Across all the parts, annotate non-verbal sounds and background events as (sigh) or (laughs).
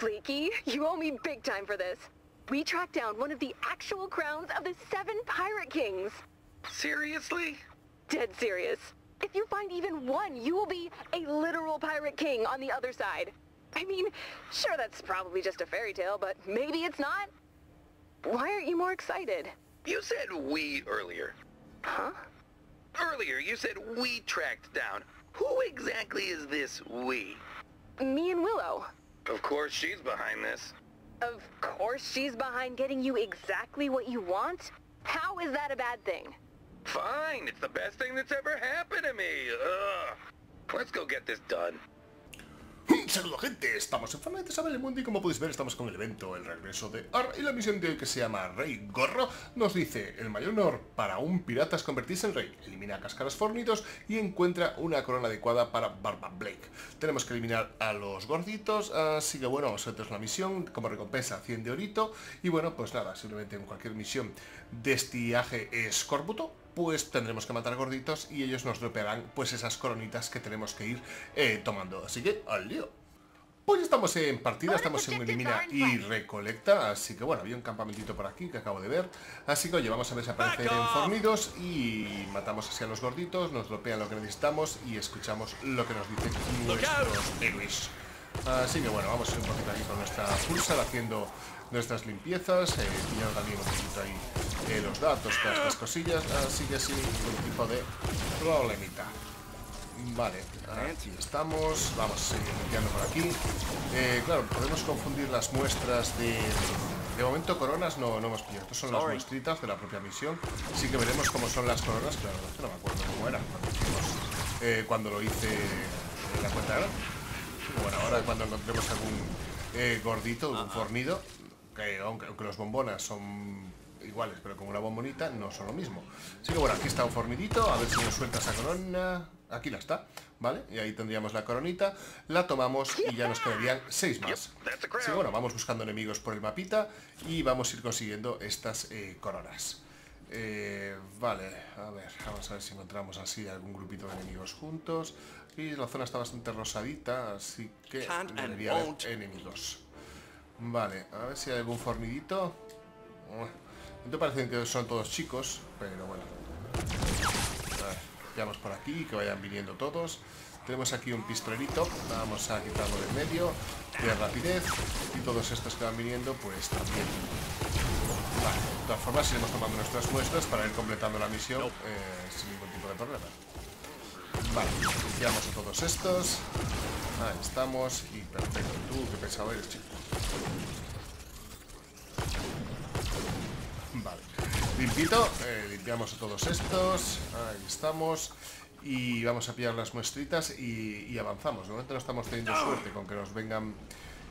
Blakey, you owe me big time for this. We tracked down one of the actual crowns of the seven Pirate Kings. Seriously? Dead serious. If you find even one, you will be a literal Pirate King on the other side. I mean, sure, that's probably just a fairy tale, but maybe it's not. Why aren't you more excited? You said we earlier. Huh? Earlier, you said we tracked down. Who exactly is this we? Me and Willow. Of course she's behind this. Of course she's behind getting you exactly what you want. How is that a bad thing? Fine, it's the best thing that's ever happened to me. Ugh. Let's go get this done. Saludos gente, estamos en Fortnite Saber el Mundo y como podéis ver estamos con el evento El Regreso de Ar y la misión de hoy que se llama Rey Gorro nos dice el mayor honor para un pirata es convertirse en rey, elimina cáscaras fornidos y encuentra una corona adecuada para Barba Blake. Tenemos que eliminar a los gorditos, así que bueno, vamos a la misión como recompensa 100 de orito. Y bueno, pues nada, simplemente en cualquier misión de estiaje escorbuto pues tendremos que matar gorditos y ellos nos dropearán pues esas coronitas que tenemos que ir eh, tomando. Así que, al lío. Pues estamos en partida, estamos en elimina y recolecta, así que bueno, había un campamentito por aquí que acabo de ver. Así que oye, vamos a ver si aparecen fornidos y matamos así a los gorditos, nos dropean lo que necesitamos y escuchamos lo que nos dicen nuestros héroes. Así que bueno, vamos a ir un poquito aquí con nuestra pulsar haciendo nuestras limpiezas, eh, pillando también un poquito ahí eh, los datos, todas estas cosillas, así que sin ningún tipo de problemita. Vale, aquí estamos, vamos a seguir limpiando por aquí. Eh, claro, podemos confundir las muestras de... De momento coronas no, no hemos pillado, estas son las muestritas de la propia misión. Sí que veremos cómo son las coronas, claro, no me acuerdo cómo eran cuando, hicimos, eh, cuando lo hice en la cuenta Bueno, ahora cuando encontremos algún eh, gordito, un fornido, que aunque, aunque los bombonas son iguales, pero con una bombonita no son lo mismo. Así que bueno, aquí está un fornidito, a ver si nos suelta esa corona. Aquí la está, ¿vale? Y ahí tendríamos la coronita, la tomamos y ya nos quedarían seis más. Así que bueno, vamos buscando enemigos por el mapita y vamos a ir consiguiendo estas eh, coronas. Eh, vale, a ver, vamos a ver si encontramos así algún grupito de enemigos juntos. Y la zona está bastante rosadita, así que debería haber enemigos. Vale, a ver si hay algún fornidito. Me parecen que son todos chicos, pero bueno. A ver, veamos por aquí, que vayan viniendo todos. Tenemos aquí un pistolito, vamos a quitarlo de medio, de rapidez, y todos estos que van viniendo, pues también. Vale, de todas formas iremos tomando nuestras muestras para ir completando la misión eh, sin ningún tipo de problema. Vale, limpiamos a todos estos. Ahí estamos, y perfecto. Tú, qué pesado eres, chico. Vale, limpito, eh, limpiamos todos estos, ahí estamos y vamos a pillar las muestritas y, avanzamos. De momento no estamos teniendo suerte con que nos vengan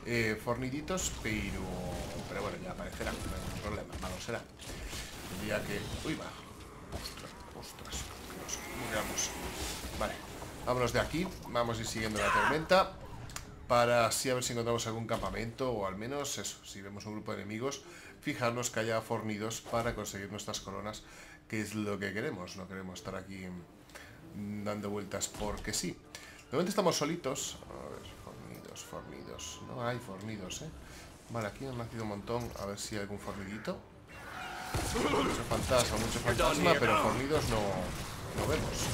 eh, forniditos, pero, bueno, ya aparecerán, no hay problema, malo será. El día que... Uy, va. Ostras, ostras, muramos. Vale, vámonos de aquí, vamos a ir siguiendo la tormenta para así a ver si encontramos algún campamento o al menos eso, si vemos un grupo de enemigos, fijarnos que haya fornidos para conseguir nuestras coronas, que es lo que queremos, no queremos estar aquí dando vueltas porque sí. De momento estamos solitos, a ver, fornidos, fornidos, no hay fornidos, ¿eh? Vale, aquí han nacido un montón, a ver si hay algún fornidito. Mucho fantasma, mucho fantasma, pero fornidos no, no vemos.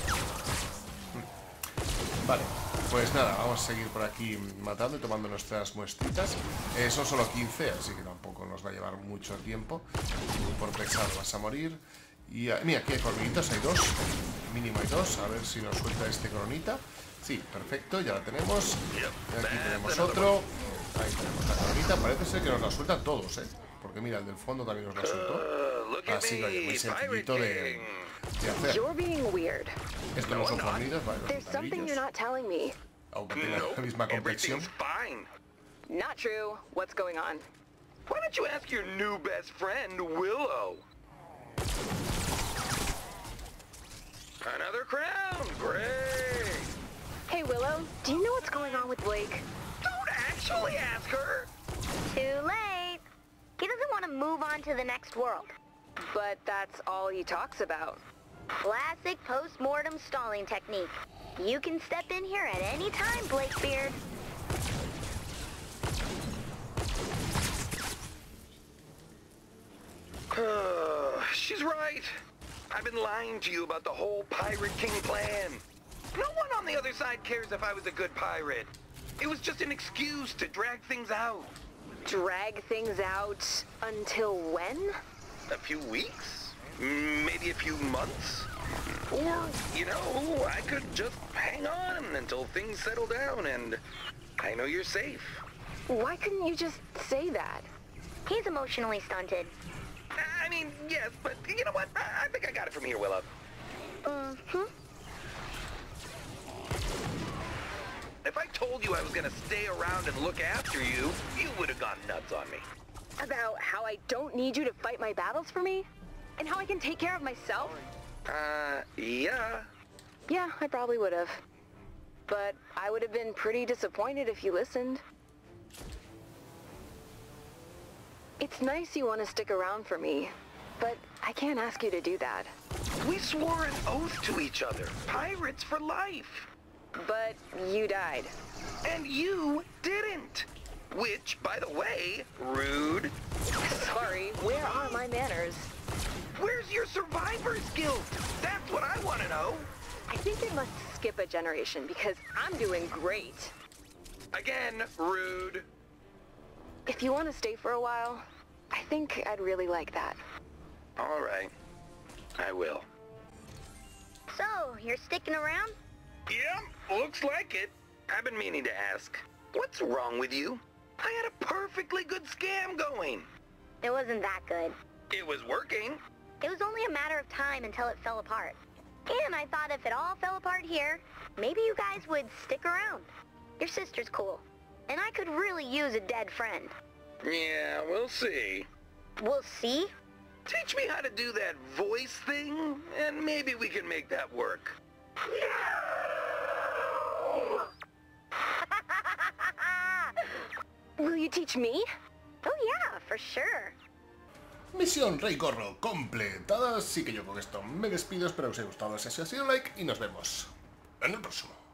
Vale, pues nada, vamos a seguir por aquí matando y tomando nuestras muestritas. Eh, son solo 15, así que tampoco nos va a llevar mucho tiempo. Por pesado vas a morir. Y ah, mira, aquí hay formitas, hay dos. Mínimo hay dos. A ver si nos suelta este coronita. Sí, perfecto, ya la tenemos. Y aquí tenemos otro. Ahí tenemos la coronita. Parece ser que nos la sueltan todos, ¿eh? Porque mira, el del fondo también nos la soltó. Así que muy sencillito de, de hacer. Esto no son fornidos, vale, There's something you're not telling me. Aunque tengan la misma complexión. Not true. What's going on? Why don't you ask your new best friend, Willow? Another crown! Great! Hey, Willow, do you know what's going on with Blake? Don't actually ask her! Too late. He doesn't want to move on to the next world. But that's all he talks about. Classic post-mortem stalling technique. You can step in here at any time, Blakebeard. Right. I've been lying to you about the whole Pirate King plan. No one on the other side cares if I was a good pirate. It was just an excuse to drag things out. Drag things out until when? A few weeks? Maybe a few months? Or, you know, I could just hang on until things settle down and I know you're safe. Why couldn't you just say that? He's emotionally stunted. What? I I think I got it from here, Willow. Mm-hmm. If I told you I was gonna stay around and look after you, you would have gone nuts on me. About how I don't need you to fight my battles for me? And how I can take care of myself? Uh, yeah. Yeah, I probably would have. But I would have been pretty disappointed if you listened. It's nice you want to stick around for me, but I can't ask you to do that. We swore an oath to each other. Pirates for life. But you died. And you didn't. Which, by the way, rude. Sorry, where are my manners? Where's your survivor's guilt? That's what I want to know. I think it must skip a generation because I'm doing great. Again, rude. If you want to stay for a while, I think I'd really like that. All right. I will. So, you're sticking around? Yeah, looks like it. I've been meaning to ask. What's wrong with you? I had a perfectly good scam going. It wasn't that good. It was working. It was only a matter of time until it fell apart. And I thought if it all fell apart here, maybe you guys would stick around. Your sister's cool. And I could really use a dead friend. Yeah, we'll see. We'll see. Teach me how to do that voice thing, and maybe we can make that work. (laughs) Will you teach me? oh yeah, for sure. Misión Rey Gorro completada, así que yo con esto me despido, espero que os haya gustado, si así ha sido like y nos vemos en el próximo.